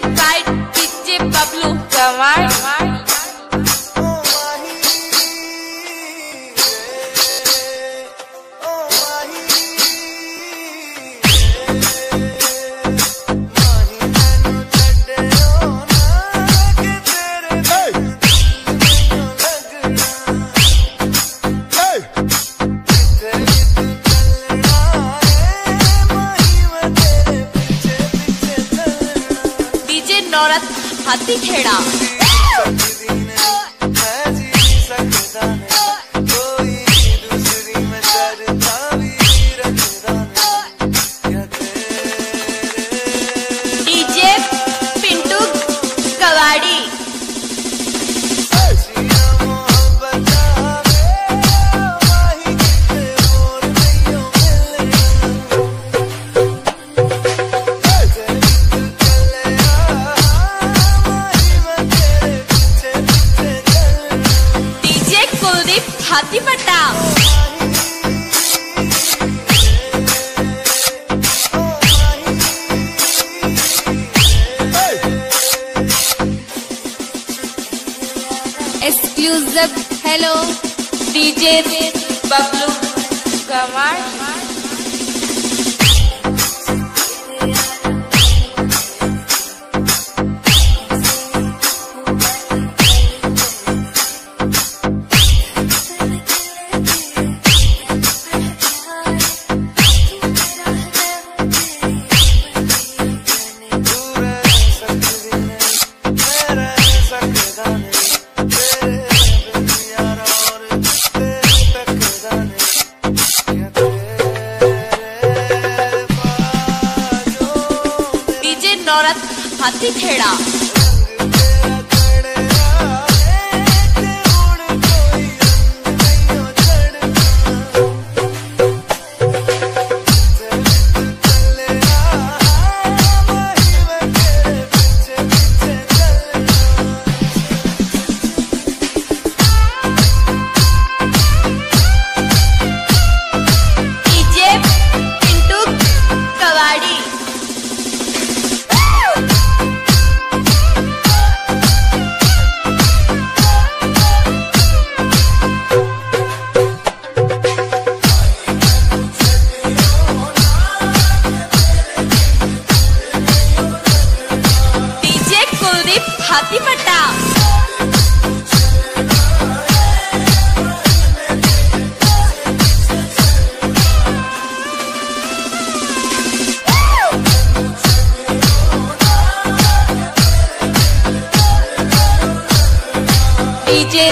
big bite, DJ Pablo, come on. नौरत हाथी खेड़ा हाथी पट्टा। एक्सक्लूसिव हेलो डीजे बबलू गवार नौरत हाथी खेड़ा हाथी पट्टा। डीजे